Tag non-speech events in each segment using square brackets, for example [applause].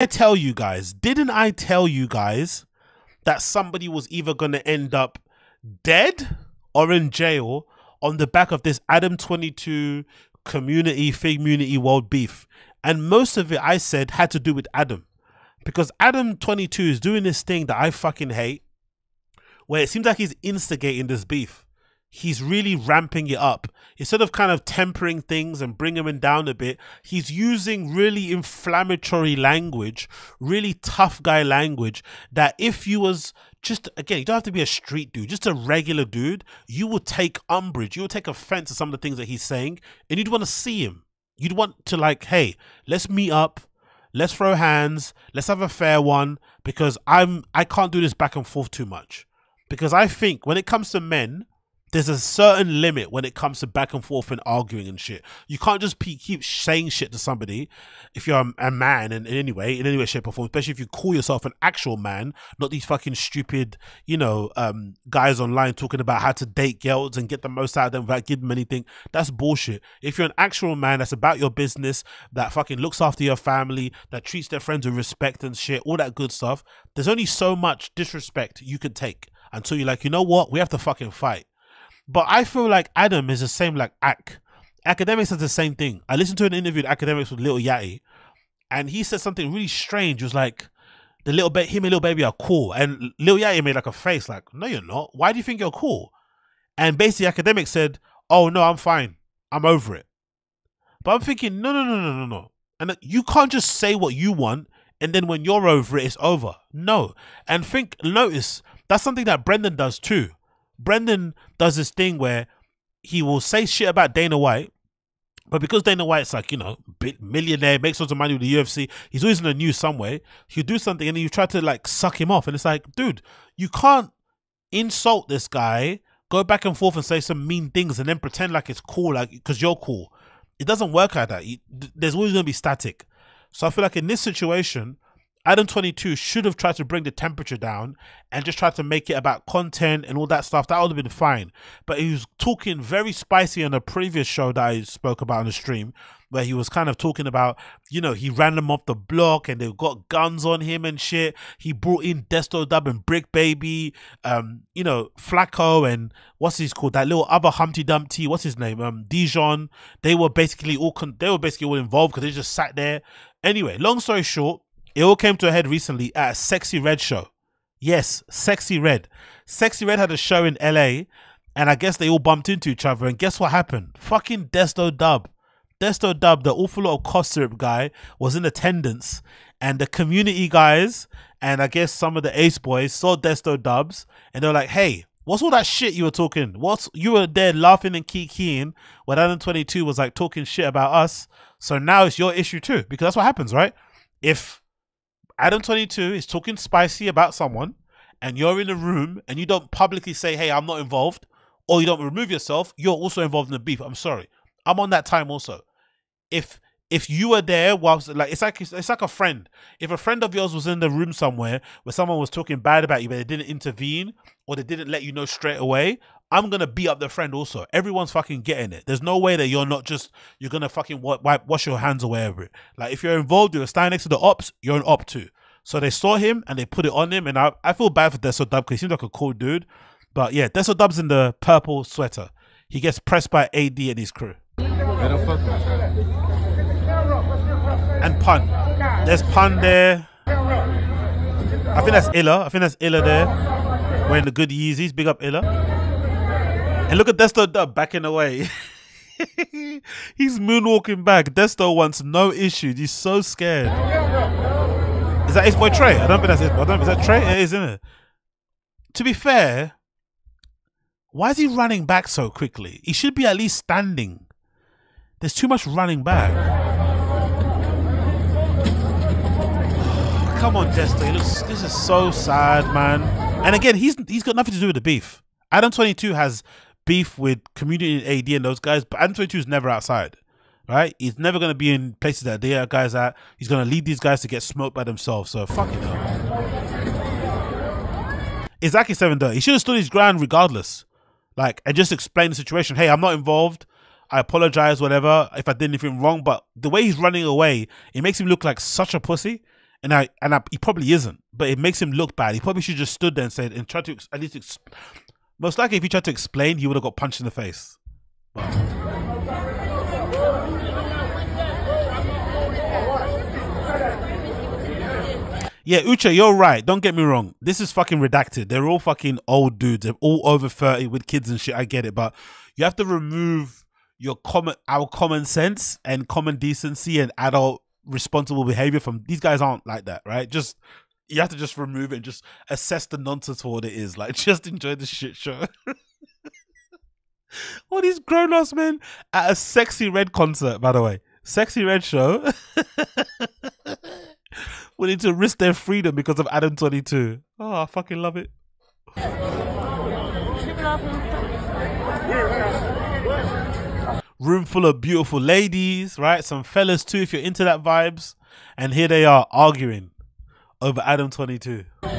I tell you guys? Didn't I tell you guys that somebody was either going to end up dead or in jail on the back of this Adam 22 community, community world beef? And most of it, I said, had to do with Adam. Because Adam 22 is doing this thing that I fucking hate, where it seems like he's instigating this beef he's really ramping it up. Instead of kind of tempering things and bringing them down a bit, he's using really inflammatory language, really tough guy language that if you was just again, you don't have to be a street dude, just a regular dude, you would take umbrage, you would take offense to some of the things that he's saying, and you'd want to see him. You'd want to like, hey, let's meet up, let's throw hands, let's have a fair one, because I'm I can't do this back and forth too much. Because I think when it comes to men, there's a certain limit when it comes to back and forth and arguing and shit. You can't just keep saying shit to somebody if you're a, a man in, in, any way, in any way, shape, or form. Especially if you call yourself an actual man, not these fucking stupid, you know, um, guys online talking about how to date girls and get the most out of them without giving them anything. That's bullshit. If you're an actual man that's about your business, that fucking looks after your family, that treats their friends with respect and shit, all that good stuff, there's only so much disrespect you can take until you're like, you know what, we have to fucking fight but I feel like Adam is the same like Ak. Akademiks does the same thing. I listened to an interview with Akademiks with Lil Yachty, and he said something really strange. It was like the little bit him and Lil Baby are cool, and Lil Yachty made like a face like, "No, you're not. Why do you think you're cool?" And basically, Akademiks said, "Oh no, I'm fine. I'm over it." But I'm thinking, no, no, no, no, no, no. And you can't just say what you want, and then when you're over it, it's over. No. And think, notice that's something that Brendan does too. Brendan does this thing where he will say shit about Dana White, but because Dana White's like, you know, bit millionaire, makes lots of money with the UFC, he's always in the news some way. He'll do something and you try to like suck him off. And it's like, dude, you can't insult this guy, go back and forth and say some mean things and then pretend like it's cool, like, because you're cool. It doesn't work like that. there's always going to be static. So I feel like in this situation, Adam 22 should have tried to bring the temperature down and just tried to make it about content and all that stuff. That would have been fine. But he was talking very spicy on a previous show that I spoke about on the stream, where he was kind of talking about, you know, he ran them off the block and they've got guns on him and shit. He brought in Desto Dubb and Brick Baby, um, you know, Flacco and what's his called? That little other Humpty Dumpty, what's his name? Um, Dijon. They were basically all con- they were basically all involved because they just sat there. Anyway, long story short, it all came to a head recently at a Sexyy Red show. Yes, Sexyy Red. Sexyy Red had a show in LA, and I guess they all bumped into each other. And guess what happened? Fucking Desto Dubb. Desto Dubb, the awful of cough syrup guy, was in attendance, and the Cuhmunity guys and I guess some of the Ace Boyz saw Desto Dubbs, and they're like, "Hey, what's all that shit you were talking? What's you were there laughing and kikiing when Adam Twenty Two was like talking shit about us? So now it's your issue too, because that's what happens, right? If Adam 22 is talking spicy about someone and you're in a room and you don't publicly say, hey, I'm not involved, or you don't remove yourself, you're also involved in the beef. I'm sorry. I'm on that time also. If if you were there whilst like it's like it's like a friend. If a friend of yours was in the room somewhere where someone was talking bad about you, but they didn't intervene or they didn't let you know straight away, I'm gonna beat up the friend also. Everyone's fucking getting it. There's no way that you're not just you're gonna fucking wipe wash your hands away over it. Like if you're involved, you're standing next to the ops, you're an op too. So they saw him and they put it on him, and I, I feel bad for Desto Dubb because he seems like a cool dude. But yeah, Desto Dubb's in the purple sweater. He gets pressed by AD and his crew. And Pun. There's Pun there. I think that's Illa. I think that's Illa there. Wearing the good Yeezys. Big up Illa. And look at Desto Dubb backing away. [laughs] He's moonwalking back. Desto wants no issues. He's so scared. Is that his boy Trey? I don't think that's it. I don't. Is that Trey? It is, isn't it? To be fair, why is he running back so quickly? He should be at least standing. There's too much running back. Come on, Desto. Looks, this is so sad, man. And again, he's he's got nothing to do with the beef. Adam 22 has beef with Cuhmunity AD and those guys, but Adam 22 is never outside. Right? He's never gonna be in places that they are guys at. He's gonna lead these guys to get smoked by themselves. So fucking hell. Exactly seven though. He should have stood his ground regardless. Like and just explain the situation. Hey, I'm not involved. I apologize, whatever, if I did anything wrong. But the way he's running away, it makes him look like such a pussy. And I and I, he probably isn't, but it makes him look bad. He probably should just stood there and said and tried to at least. Most likely, if he tried to explain, he would have got punched in the face. But- Yeah, Uche, you're right. Don't get me wrong. This is fucking redacted. They're all fucking old dudes. They're all over 30 with kids and shit. I get it. But you have to remove your common our common sense and common decency and adult responsible behavior from these guys aren't like that, right? Just you have to just remove it and just assess the nonsense for what it is. Like [laughs] just enjoy the shit show. [laughs] all these grown ass men at a Sexyy Red concert, by the way. Sexyy Red show. [laughs] willing to risk their freedom because of Adam 22. Oh, I fucking love it. Room full of beautiful ladies, right? Some fellas too, if you're into that vibes. And here they are arguing over Adam 22. Look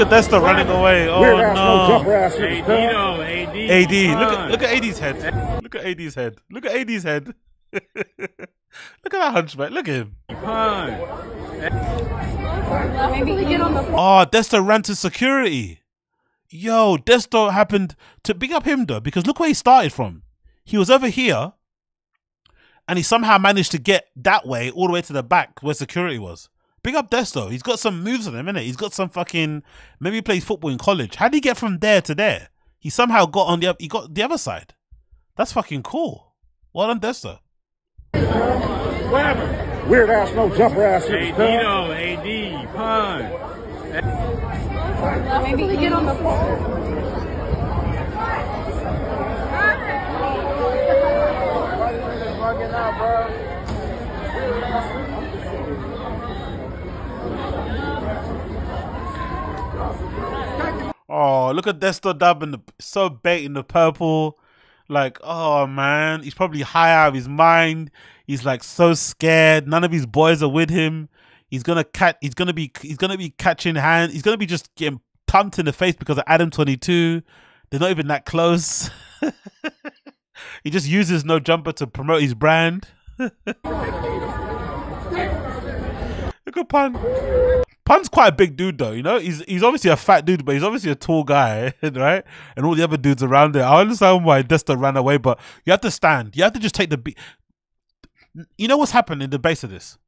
at Desta running away. Oh no. AD though, AD. AD, look at look at AD's head. Look at AD's head. Look at AD's head. [laughs] look at that hunchback. Look at him. Maybe get the ah, Oh, Desto ran to security. Yo, Desto happened to big up him though, because look where he started from. He was over here, and he somehow managed to get that way all the way to the back where security was. Big up Desto. He's got some moves on him, innit? He's got some fucking. Maybe he played football in college. How did he get from there to there? He somehow got on the. He got the other side. That's fucking cool. Well done, Desto. Whatever. Weird ass, no jumper ass shit. AD though, AD. Pun. Maybe get on the Oh, look at Desto Dubb in the so bait in the purple. Like, oh man, he's probably high out of his mind. He's like so scared. None of his boys are with him. He's gonna cat. He's gonna be. He's gonna be catching hand. He's gonna be just getting pumped in the face because of Adam Twenty Two. They're not even that close. [laughs] he just uses no jumper to promote his brand. [laughs] Look at Pun. Pun's quite a big dude though, you know. He's he's obviously a fat dude, but he's obviously a tall guy, [laughs] right? And all the other dudes around there. I understand why Desta ran away, but you have to stand. You have to just take the beat. You know what's happened in the base of this?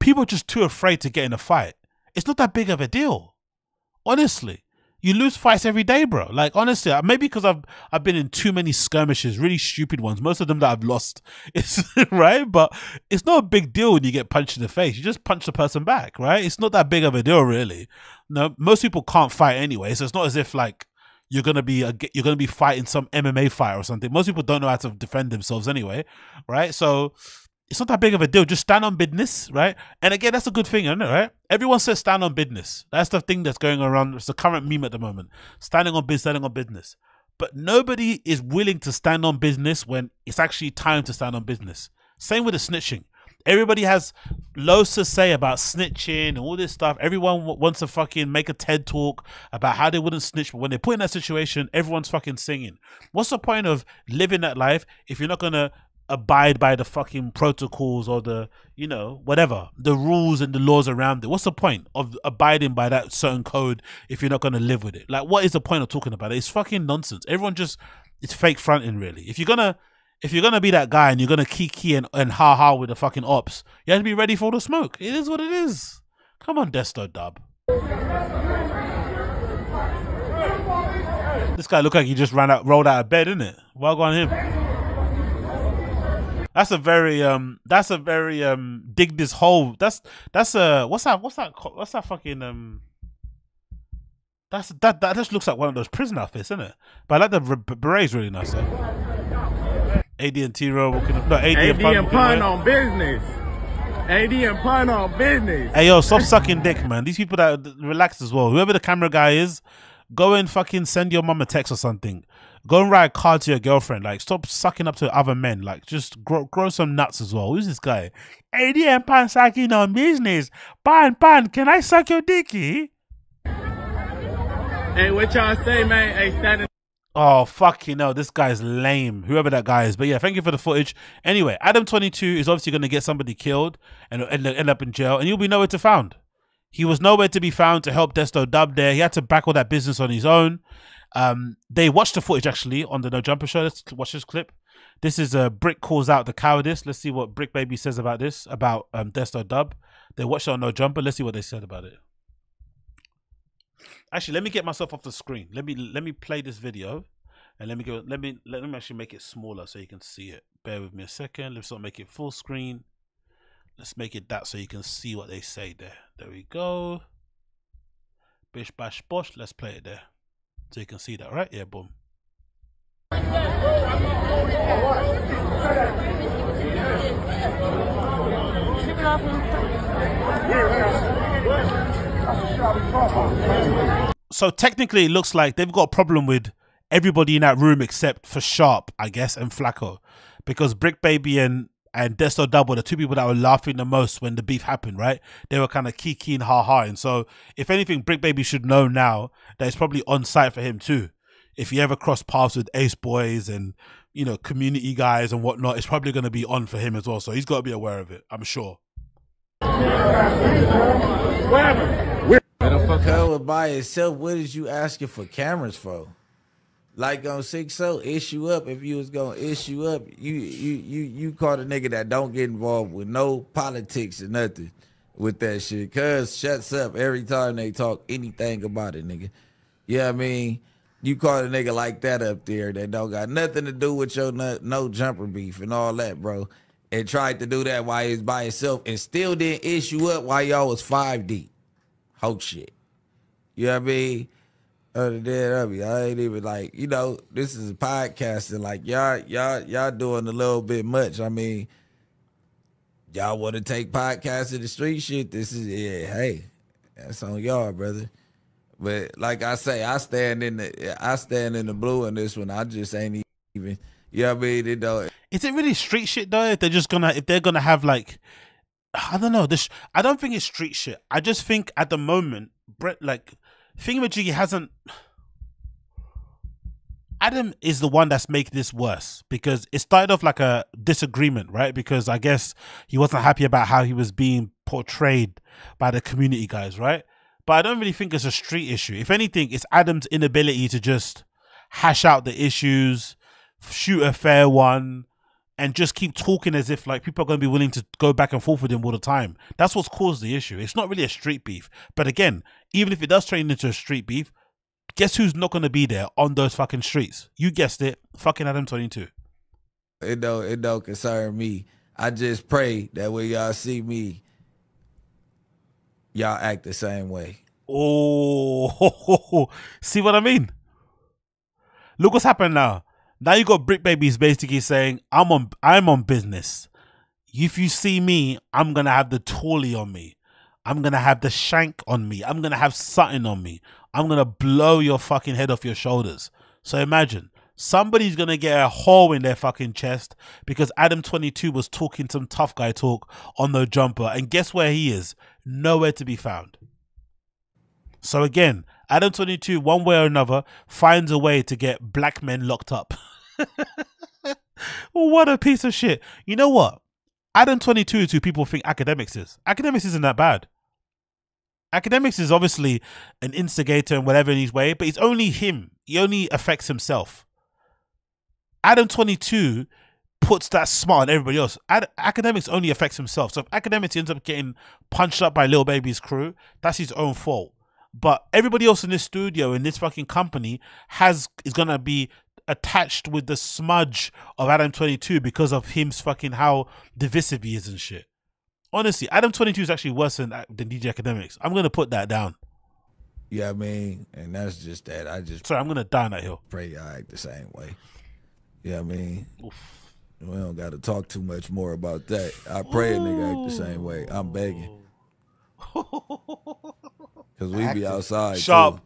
People are just too afraid to get in a fight. It's not that big of a deal, honestly. You lose fights every day, bro. Like honestly, uh, maybe because I've I've been in too many skirmishes, really stupid ones. Most of them that I've lost, [laughs] it's right. But it's not a big deal when you get punched in the face. You just punch the person back, right? It's not that big of a deal, really. No, most people can't fight anyway, so it's not as if like you're gonna be a, you're gonna be fighting some MMA fight or something. Most people don't know how to defend themselves anyway, right? So it's not that big of a deal. Just stand on business, right? And again, that's a good thing, isn't it? Right? Everyone says stand on business. That's the thing that's going around. It's the current meme at the moment. Standing on business, standing on business. But nobody is willing to stand on business when it's actually time to stand on business. Same with the snitching. Everybody has loads to say about snitching and all this stuff. Everyone wants to fucking make a TED talk about how they wouldn't snitch, but when they're put in that situation, everyone's fucking singing. What's the point of living that life if you're not gonna abide by the fucking protocols or the you know whatever the rules and the laws around it. What's the point of abiding by that certain code if you're not going to live with it? Like what is the point of talking about it? It's fucking nonsense. Everyone just it's fake fronting really. If you're gonna if you're gonna be that guy and you're gonna kiki and, and ha ha with the fucking ops you have to be ready for the smoke. It is what it is. Come on Desto Dubb. This guy look like he just ran out rolled out of bed isn't it well go on him that's a very um. That's a very um. Dig this hole. That's that's a what's that? What's that? What's that fucking um. That's that that just looks like one of those prison outfits, isn't it? But I like the beret's really nice. Though. AD and T Row walking. No, AD, AD and Pun. and Pun on business. AD and Pun on business. Hey yo, stop sucking dick, man. These people that relax as well. Whoever the camera guy is, go and fucking send your mum a text or something. Go and write a card to your girlfriend. Like, stop sucking up to other men. Like, just grow, grow some nuts as well. Who's this guy? AD and Pan sucking on business. Pan, Pan, can I suck your dicky? Hey, what y'all say, man? Hey, standing Oh fucking hell, this guy's lame. Whoever that guy is, but yeah, thank you for the footage. Anyway, Adam Twenty Two is obviously going to get somebody killed and end, end up in jail, and you'll be nowhere to found. He was nowhere to be found to help Desto Dubb there. He had to back all that business on his own. Um, they watched the footage actually on the No Jumper show. Let's watch this clip. This is a uh, Brick calls out the cowardice. Let's see what Brick Baby says about this about um, Desto Dubb. They watched it on No Jumper. Let's see what they said about it. Actually, let me get myself off the screen. Let me let me play this video, and let me go. Let me let me actually make it smaller so you can see it. Bear with me a second. Let's not make it full screen. Let's make it that so you can see what they say there. There we go. Bish bash bosh. Let's play it there. So you can see that, right? Yeah, boom. So technically, it looks like they've got a problem with everybody in that room except for Sharp, I guess, and Flacco, because Brick Baby and and Desto Double, the two people that were laughing the most when the beef happened, right? They were kind of kiki and ha ha. And so, if anything, Brick Baby should know now that it's probably on site for him too. If he ever cross paths with Ace Boyz and you know Cuhmunity guys and whatnot, it's probably going to be on for him as well. So he's got to be aware of it. I'm sure. Whatever. Cover by itself. What is you asking for cameras for? Like on six so issue up. If you was gonna issue up you you you you caught a nigga that don't get involved with no politics or nothing with that shit. Cuz shuts up every time they talk anything about it nigga. Yeah i mean? You caught a nigga like that up there that don't got nothing to do with your no, no jumper beef and all that bro and tried to do that while he was by himself and still didn't issue up while y'all was five deep. Whole shit. You know what i mean other than of me. I ain't even like, you know, this is a podcasting. Like y'all, y'all, y'all doing a little bit much. I mean, y'all want to take podcasts to the street shit. This is yeah, hey, that's on y'all, brother. But like I say, I stand in the I stand in the blue in this one. I just ain't even you know I mean? It don't Is it really street shit though? If they're just gonna if they're gonna have like I don't know, this I don't think it's street shit. I just think at the moment, Brett like Thingamajiggy hasn't. Adam is the one that's making this worse because it started off like a disagreement, right? Because I guess he wasn't happy about how he was being portrayed by the Cuhmunity guys, right? But I don't really think it's a street issue. If anything, it's Adam's inability to just hash out the issues, shoot a fair one, and just keep talking as if like people are going to be willing to go back and forth with him all the time. That's what's caused the issue. It's not really a street beef. But again, even if it does turn into a street beef, guess who's not going to be there on those fucking streets? You guessed it, fucking Adam 22. It don't it don't concern me. I just pray that when y'all see me, y'all act the same way. Oh, [laughs] see what I mean? Look what's happened now. Now you got Brick Babies basically saying, "I'm on, I'm on business. If you see me, I'm gonna have the tolly on me. I'm gonna have the shank on me. I'm gonna have something on me. I'm gonna blow your fucking head off your shoulders." So imagine somebody's gonna get a hole in their fucking chest because Adam 22 was talking some tough guy talk on the jumper, and guess where he is? Nowhere to be found. So again, Adam 22, one way or another, finds a way to get black men locked up. [laughs] what a piece of shit. You know what? Adam 22 is who people think Akademiks is. Akademiks isn't that bad. Akademiks is obviously an instigator and whatever in his way, but it's only him. He only affects himself. Adam 22 puts that smart on everybody else. Ad- Akademiks only affects himself. So if Akademiks ends up getting punched up by Lil Baby's crew, that's his own fault. But everybody else in this studio in this fucking company has is gonna be attached with the smudge of Adam 22 because of him's fucking how divisive he is and shit. Honestly, Adam 22 is actually worse than, than DJ Akademiks. I'm gonna put that down. Yeah, I mean, and that's just that. I just sorry, I'm gonna die on that hill. Pray I act the same way. Yeah, I mean, Oof. we don't got to talk too much more about that. I pray Ooh. a nigga act the same way. I'm begging. [laughs] Because we be outside. Sharp.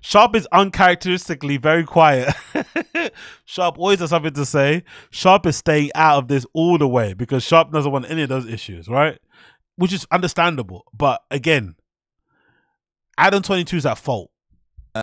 Sharp is uncharacteristically very quiet. [laughs] Sharp always has something to say. Sharp is staying out of this all the way because Sharp doesn't want any of those issues, right? Which is understandable. But again, Adam 22 is at fault.